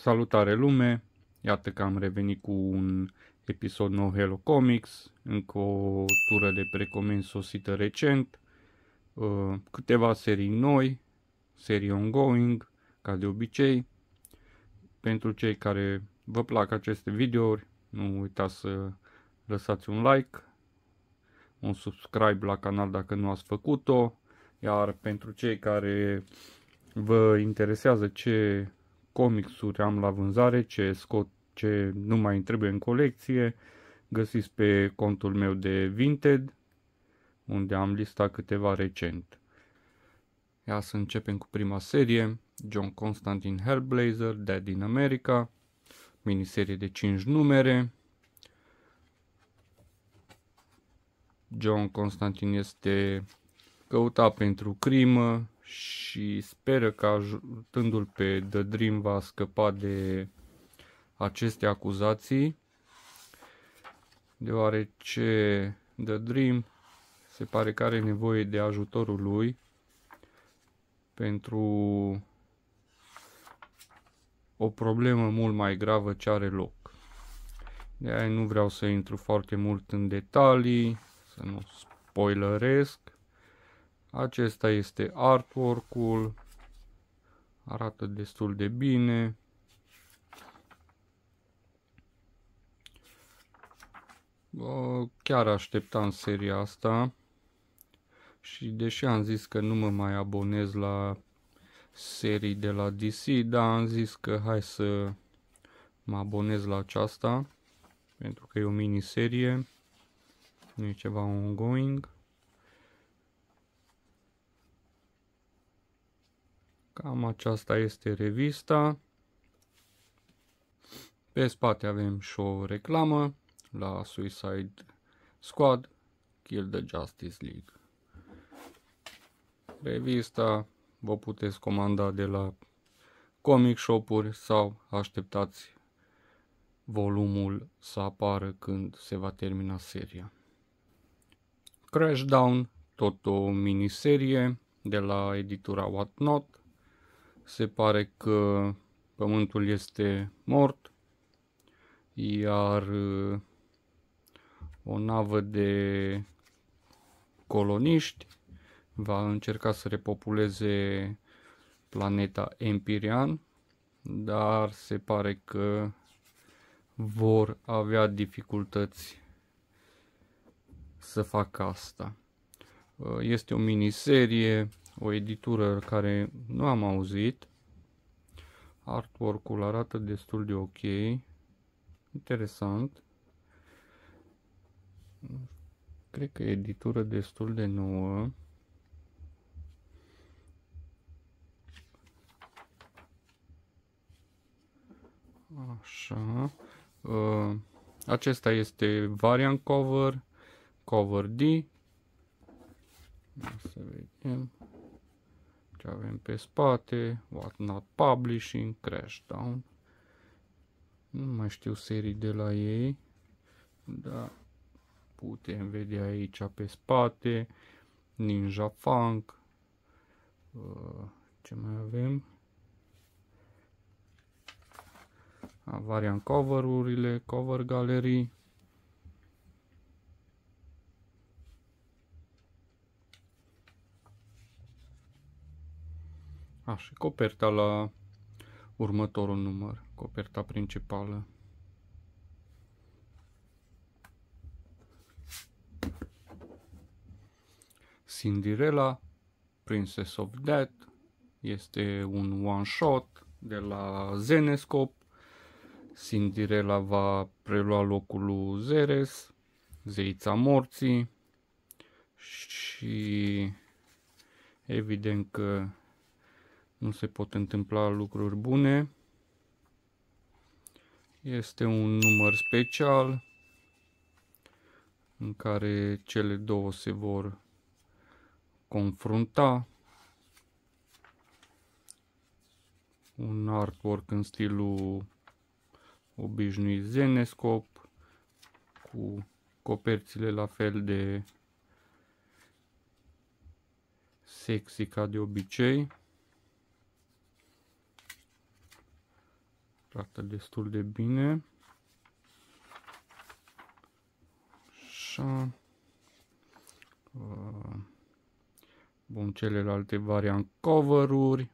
Salutare lume! Iată că am revenit cu un episod nou Hello Comics, încă o tură de precomenzi sosită recent, uh, câteva serii noi, serii ongoing, ca de obicei. Pentru cei care vă plac aceste videouri, nu uitați să lăsați un like, un subscribe la canal dacă nu ați făcut-o, iar pentru cei care vă interesează ce comicsuri am la vânzare, ce scot, ce nu mai îmi trebuie în colecție, găsiți pe contul meu de Vinted, unde am listat câteva recent. Ia să începem cu prima serie, John Constantine Hellblazer, Dead in America, miniserie de 5 numere. John Constantine este căutat pentru crimă, și speră că ajutându-l pe The Dream va scăpa de aceste acuzații, deoarece The Dream se pare că are nevoie de ajutorul lui pentru o problemă mult mai gravă ce are loc. De aia nu vreau să intru foarte mult în detalii, să nu spoileresc, acesta este artwork-ul. Arată destul de bine. Chiar așteptam seria asta. Și deși am zis că nu mă mai abonez la serii de la DC, dar am zis că hai să mă abonez la aceasta. Pentru că e o miniserie. Nu e ceva ongoing. Cam aceasta este revista. Pe spate avem și o reclamă la Suicide Squad, Kill the Justice League. Revista vă puteți comanda de la comic shop-uri sau așteptați volumul să apară când se va termina seria. Crashdown, tot o miniserie de la editura Whatnot, se pare că pământul este mort, iar uh, o navă de coloniști va încerca să repopuleze planeta Empyrean, dar se pare că vor avea dificultăți să facă asta. Uh, este o miniserie o editură care nu am auzit. Artwork-ul arată destul de ok. Interesant. Cred că e editură destul de nouă. Așa. Uh, acesta este variant cover, cover D. Să vedem ce avem pe spate, Whatnot Publishing, Crashdown. Nu mai știu serii de la ei, dar putem vedea aici pe spate, Ninja Funk, uh, ce mai avem? Variant cover-urile, cover galerii. Așa, coperta la următorul număr, coperta principală. Cinderella, Princess of Death, este un one-shot de la Zenescope. Cinderella va prelua locul lui Zeres, zeița morții și evident că nu se pot întâmpla lucruri bune. Este un număr special în care cele două se vor confrunta. Un artwork în stilul obișnuit Zenescope cu coperțile la fel de sexy ca de obicei. Arată destul de bine. Așa. Uh, bun, celelalte variant cover-uri.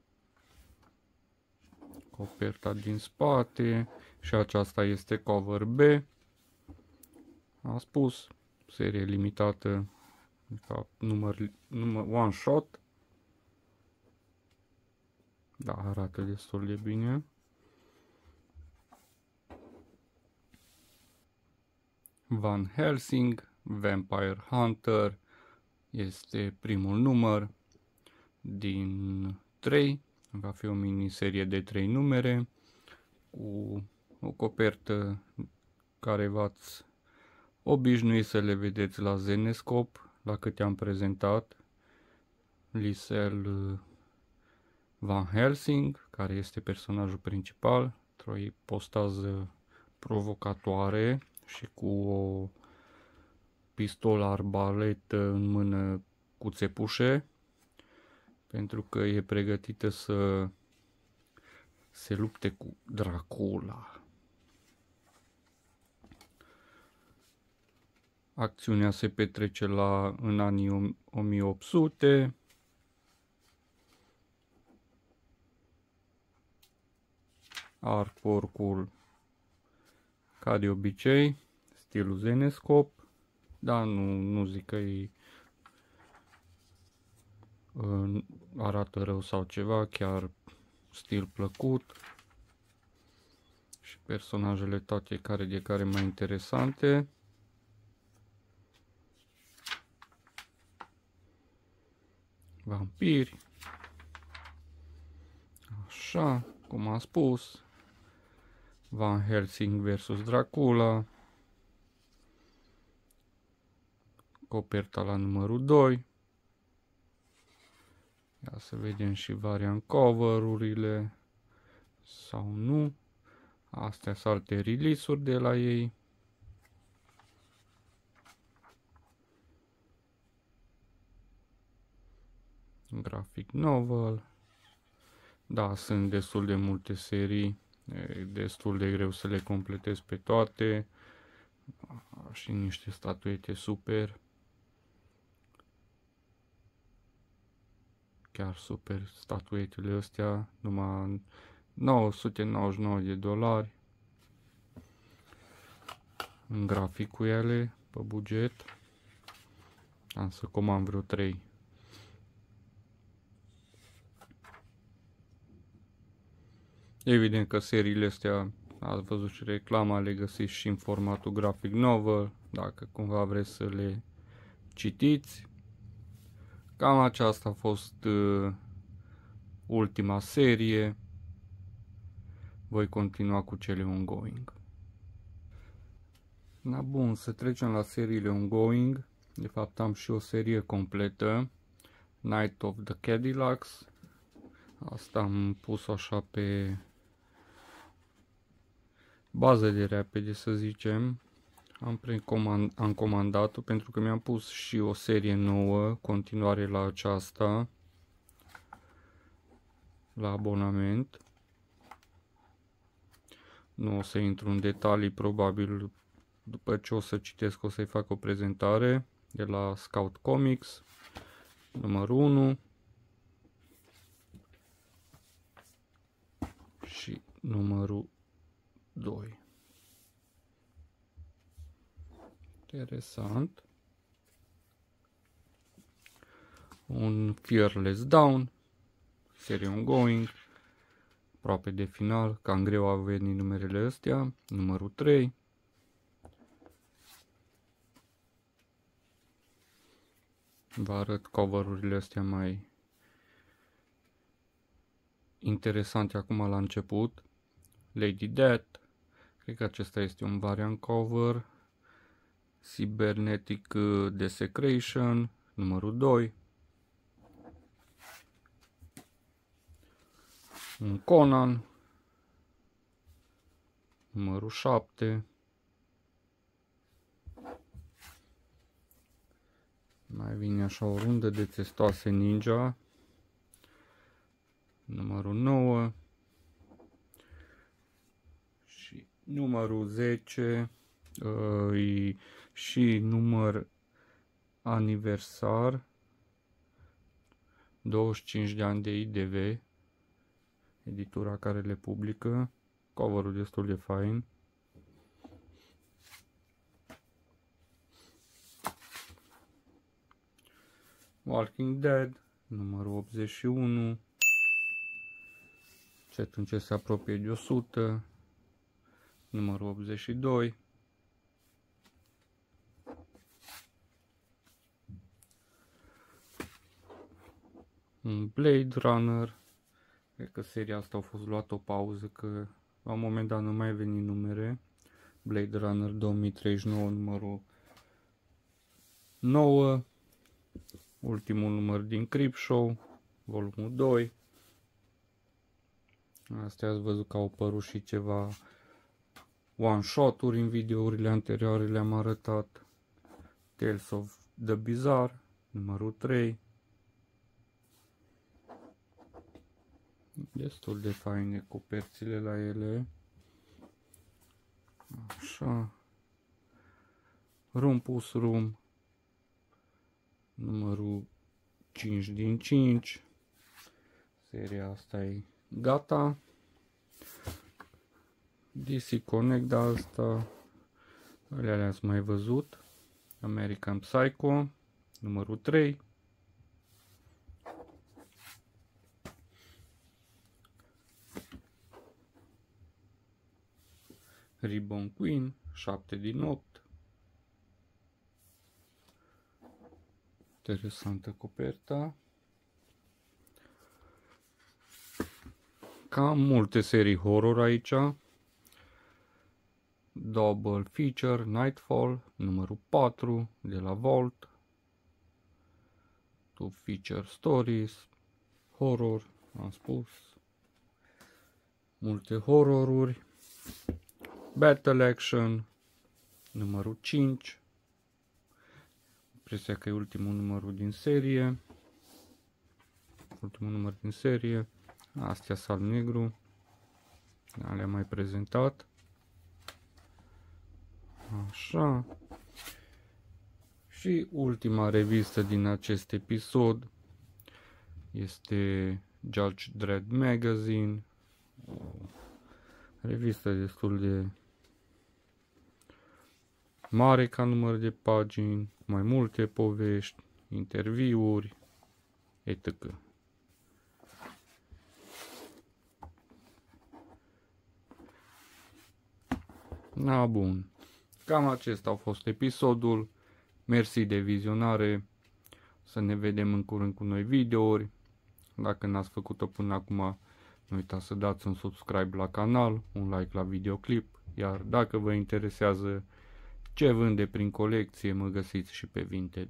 Coperta din spate. Și aceasta este cover B. Am spus, serie limitată, de fapt, număr, număr one shot. Da, arată destul de bine. Van Helsing, Vampire Hunter, este primul număr din 3. Va fi o miniserie de 3 numere cu o copertă care v-ați obișnuit să le vedeți la Zenescop, la câte am prezentat. Lisel uh, Van Helsing, care este personajul principal, într-o postază provocatoare și cu o pistolă arbaletă în mână cu țepușe, pentru că e pregătită să se lupte cu Dracula. Acțiunea se petrece la, în anii 18. Artwork-ul ca de obicei, stilul Zenescop, dar nu, nu zic că e arată rău sau ceva, chiar stil plăcut și personajele toate care de care mai interesante. Vampiri. Așa, cum am spus. Van Helsing versus Dracula. Coperta la numărul 2. Ia să vedem și variant cover-urile sau nu. Astea sunt alte release-uri de la ei. Graphic novel. Da, sunt destul de multe serii. E destul de greu să le completez pe toate. Și niște statuete super. chiar super statuetele astea, numai 999 de dolari în grafic cu ele pe buget am să comand vreo 3 evident că seriile astea ați văzut și reclama le găsiți și în formatul grafic novel dacă cumva vreți să le citiți Cam aceasta a fost uh, ultima serie. Voi continua cu cele ongoing. Na bun, să trecem la seriile ongoing. De fapt am și o serie completă. Night of the Cadillacs. Asta am pus așa pe bază de repede să zicem am, precomand, am comandat-o pentru că mi-am pus și o serie nouă, continuare la aceasta, la abonament. Nu o să intru în detalii, probabil după ce o să citesc o să-i fac o prezentare de la Scout Comics, numărul 1 și numărul 2. Interesant. Un Fearless Down. Serie ongoing. Aproape de final. Cam greu a venit numerele astea. Numărul 3. Vă arăt cover-urile astea mai interesante acum la început. Lady Death. Cred că acesta este un variant cover Cybernetic uh, Desecration, numărul 2. Un Conan, numărul 7. Mai vine așa o rundă de testoase ninja. Numărul 9. Numărul 10 uh, e și număr aniversar 25 de ani de IDV editura care le publică coverul destul de fain. Walking Dead numărul 81 ce ce se apropie de 100 numărul 82 un Blade Runner. Cred că seria asta a fost luată o pauză că la un moment dat nu mai veni numere. Blade Runner 2039 numărul 9 ultimul număr din Show, volumul 2 astea ați văzut că au apărut și ceva one-shot-uri în videourile anterioare le-am arătat. Tales of the Bizarre numărul 3 destul de faine coperțile la ele. Așa. Rumpus Room numărul 5 din 5 seria asta e gata DC Connect de asta alea le-ați mai văzut. American Psycho numărul 3 Ribbon Queen 7 din 8 interesantă coperta. Cam multe serii horror aici Double Feature Nightfall numărul 4 de la Vault Two Feature Stories Horror, am spus. Multe horroruri. Battle Action numărul 5 impresia că e ultimul numărul din serie. Ultimul număr din serie. Astea sal negru. Le-am mai prezentat așa și ultima revistă din acest episod este Judge Dredd Magazine o revistă destul de mare ca număr de pagini, mai multe povești, interviuri, etc. Na bun. Cam acesta a fost episodul. Mersi de vizionare. Să ne vedem în curând cu noi videouri. Dacă n-ați făcut-o până acum, nu uitați să dați un subscribe la canal, un like la videoclip, iar dacă vă interesează ce vânde prin colecție, mă găsiți și pe Vinted.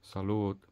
Salut!